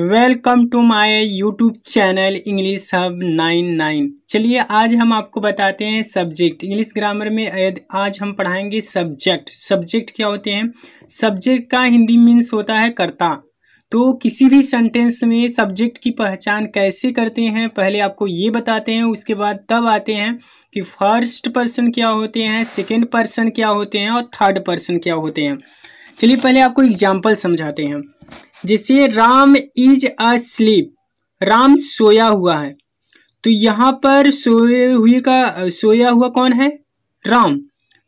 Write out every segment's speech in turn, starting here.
Welcome to my YouTube channel English hub nine nine चलिए, आज हम आपको बताते हैं सब्जेक्ट इंग्लिश ग्रामर में आज हम पढ़ाएँगे सब्जेक्ट सब्जेक्ट क्या होते हैं? सब्जेक्ट का हिंदी मीन्स होता है कर्ता। तो किसी भी सेंटेंस में सब्जेक्ट की पहचान कैसे करते हैं, पहले आपको ये बताते हैं, उसके बाद तब आते हैं कि फ़र्स्ट पर्सन क्या होते हैं सेकेंड पर्सन क्या होते हैं और थर्ड पर्सन क्या होते हैं। चलिए पहले आपको एग्ज़ाम्पल समझाते हैं। जैसे Ram is asleep Ram सोया हुआ है। तो यहाँ पर सोए हुए का, सोया हुआ कौन है? राम।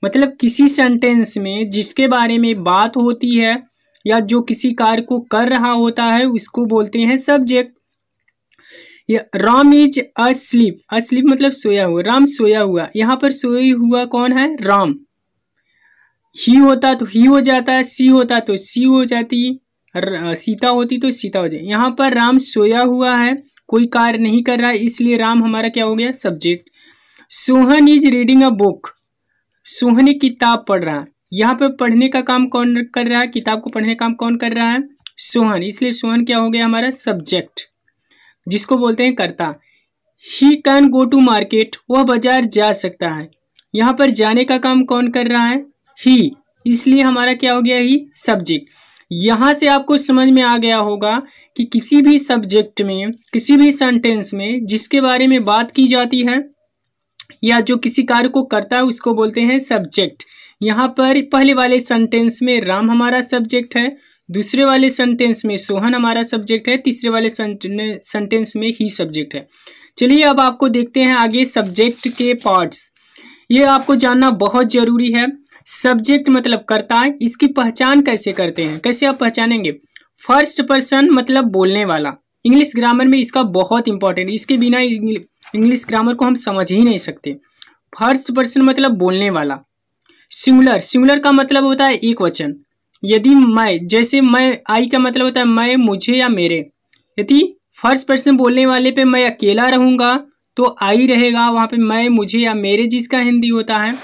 मतलब किसी सेंटेंस में जिसके बारे में बात होती है या जो किसी कार्य को कर रहा होता है, उसको बोलते हैं subject Ram is asleep asleep मतलब सोया हुआ, राम सोया हुआ. यहाँ पर सोया हुआ कौन है? राम. ही होता तो ही हो जाता है सी होता तो सी हो जाती सीता होती तो सीता हो जाती. यहाँ पर राम सोया हुआ है, कोई कार्य नहीं कर रहा है इसलिए राम हमारा क्या हो गया? Subject Sohan is reading a book Sohan किताब पढ़ रहा है. यहाँ पे पढ़ने का काम कौन कर रहा है? किताब को पढ़ने का काम कौन कर रहा है? सोहन। इसलिए सोहन क्या हो गया हमारा? सब्जेक्ट, जिसको बोलते हैं कर्ता। He can go to market वह बाज़ार जा सकता है। यहाँ पर जाने का काम कौन कर रहा है? ही इसलिए हमारा क्या हो गया ही? सब्जेक्ट। यहाँ से आपको समझ में आ गया होगा कि किसी भी सब्जेक्ट में, किसी भी सेंटेंस में, जिसके बारे में बात की जाती है, या जो किसी कार्य को करता है, उसको बोलते हैं सब्जेक्ट। यहाँ पर पहले वाले सेंटेंस में राम हमारा सब्जेक्ट है, दूसरे वाले सेंटेंस में सोहन हमारा सब्जेक्ट है, तीसरे वाले सेंटेंस में ही सब्जेक्ट है। चलिए अब आपको देखते हैं आगे सब्जेक्ट के पार्ट्स ये आपको जानना बहुत ज़रूरी है। सब्जेक्ट मतलब करता है इसकी पहचान कैसे करते हैं? कैसे आप पहचानेंगे? फ़र्स्ट पर्सन मतलब बोलने वाला। इंग्लिश ग्रामर में इसका बहुत इंपॉर्टेंट इसके बिना इंग्लिश ग्रामर को हम समझ ही नहीं सकते। फ़र्स्ट पर्सन मतलब बोलने वाला। सिंगुलर सिंगुलर का मतलब होता है एक वचन यदि मैं, जैसे मैं, आई का मतलब होता है मैं, मुझे या मेरे। यदि फ़र्स्ट पर्सन बोलने वाले पे मैं अकेला रहूँगा तो आई रहेगा, वहाँ पे मैं, मुझे या मेरे जिसका हिंदी होता है,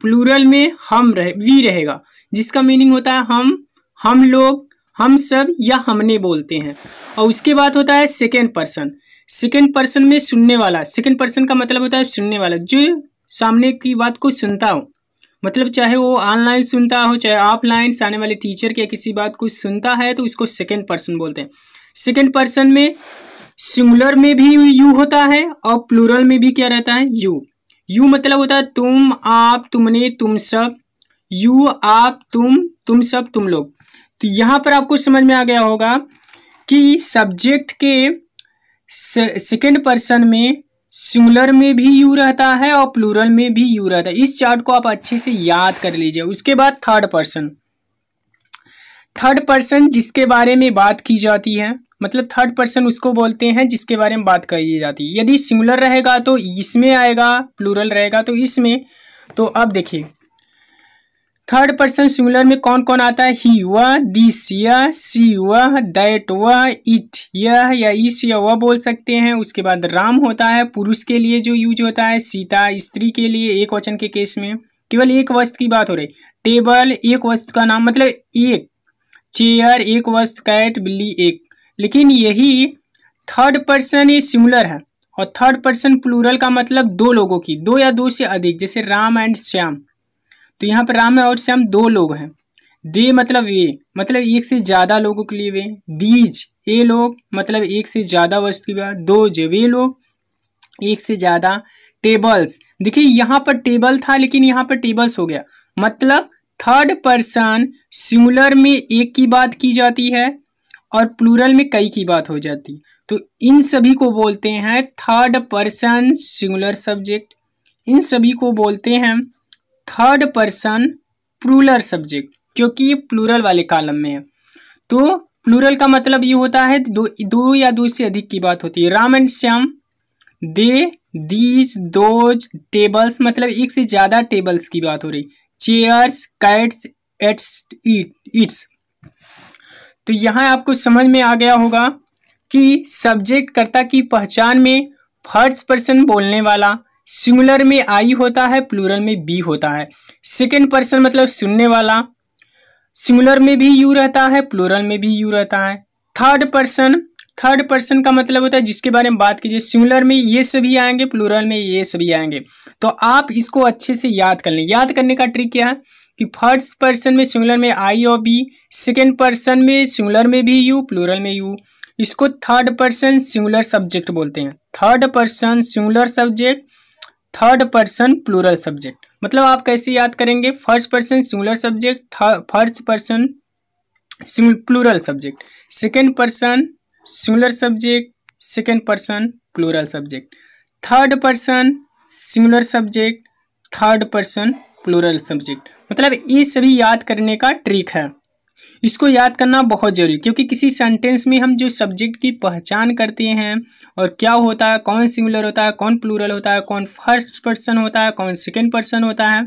प्लूरल में हम रहे, वी रहेगा, जिसका मीनिंग होता है हम हम लोग, हम सब या हमने बोलते हैं। और उसके बाद होता है सेकेंड पर्सन सेकेंड पर्सन में सुनने वाला सेकेंड पर्सन का मतलब होता है सुनने वाला। जो सामने की बात को सुनता हो मतलब चाहे वो ऑनलाइन सुनता हो, चाहे ऑफलाइन आने वाले टीचर के किसी बात को सुनता है तो उसको सेकेंड पर्सन बोलते हैं। सेकेंड पर्सन में सिंगुलर में भी यू होता है और प्लूरल में भी क्या रहता है? यू यू मतलब होता है तुम, आप, तुमने, तुम सब। यू आप, तुम तुम सब, तुम लोग। तो यहाँ पर आपको समझ में आ गया होगा कि सब्जेक्ट के सेकेंड पर्सन में सिंगुलर में भी यू रहता है और प्लूरल में भी यू रहता है। इस चार्ट को आप अच्छे से याद कर लीजिए। उसके बाद थर्ड पर्सन थर्ड पर्सन जिसके बारे में बात की जाती है मतलब थर्ड पर्सन उसको बोलते हैं जिसके बारे में बात कही जाती है। यदि सिंगुलर रहेगा तो इसमें आएगा, प्लूरल रहेगा तो इसमें। तो अब देखिए थर्ड पर्सन सिंगुलर में कौन कौन आता है? ही वह दिस यह सी वह दैट वह इट यह, या इस, या वह बोल सकते हैं। उसके बाद राम होता है, पुरुष के लिए जो यूज़ होता है, सीता, स्त्री के लिए एक वचन के केस में। केवल एक वस्तु की बात हो रही। टेबल एक वस्तु का नाम मतलब एक। चेयर एक वस्तु कैट बिल्ली, एक। लेकिन यही थर्ड पर्सन ये सिमुलर है। और थर्ड पर्सन प्लूरल का मतलब दो लोगों की, दो या दो से अधिक, जैसे राम एंड श्याम। तो यहाँ पर राम और श्याम दो लोग हैं। दे मतलब ये मतलब एक से ज़्यादा लोगों के लिए वे। दीज, ये लोग मतलब एक से ज़्यादा वस्तु की बात। दो जो वे लोग एक से ज़्यादा टेबल्स देखिए, यहाँ पर टेबल था, लेकिन यहाँ पर टेबल्स हो गया। मतलब थर्ड पर्सन सिमुलर में एक की बात की जाती है और प्लूरल में कई की बात हो जाती। तो इन सभी को बोलते हैं थर्ड पर्सन सिंगुलर सब्जेक्ट इन सभी को बोलते हैं थर्ड पर्सन प्लूरल सब्जेक्ट क्योंकि ये प्लूरल वाले कॉलम में है। तो प्लूरल का मतलब ये होता है, दो दो या दो से अधिक की बात होती है। Ram and Shyam, they, these, those tables मतलब एक से ज़्यादा टेबल्स की बात हो रही। चेयर्स कैट्स एट्स इट्स तो यहाँ आपको समझ में आ गया होगा कि सब्जेक्ट कर्ता की पहचान में फ़र्स्ट पर्सन बोलने वाला सिंगुलर में आई होता है, प्लूरल में बी होता है। सेकेंड पर्सन मतलब सुनने वाला। सिंगुलर में भी यू रहता है, प्लूरल में भी यू रहता है। थर्ड पर्सन थर्ड पर्सन का मतलब होता है जिसके बारे में बात कीजिए सिंगुलर में ये सभी आएँगे, प्लूरल में ये सभी आएँगे। तो आप इसको अच्छे से याद कर लें। याद करने का ट्रिक क्या है? कि फ़र्स्ट पर्सन में सिंगुलर में आई और बी सेकेंड पर्सन में सिंगुलर में भी यू, प्लूरल में यू। इसको थर्ड पर्सन सिंगुलर सब्जेक्ट बोलते हैं। Third person singular subject third person plural subject मतलब आप कैसे याद करेंगे? First person singular subject first person plural subject second person singular subject second person plural subject third person singular subject third person plural subject मतलब ये सभी याद करने का ट्रिक है। इसको याद करना बहुत ज़रूरी क्योंकि किसी सेंटेंस में हम जो सब्जेक्ट की पहचान करते हैं और क्या होता है, कौन सिंगुलर होता है, कौन प्लूरल होता है, कौन फ़र्स्ट पर्सन होता है, कौन सेकेंड पर्सन होता है,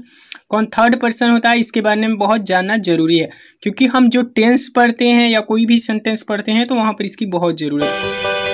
कौन थर्ड पर्सन होता है, इसके बारे में बहुत जानना ज़रूरी है। क्योंकि हम जो टेंस पढ़ते हैं या कोई भी सेंटेंस पढ़ते हैं तो वहाँ पर इसकी बहुत ज़रूरत है।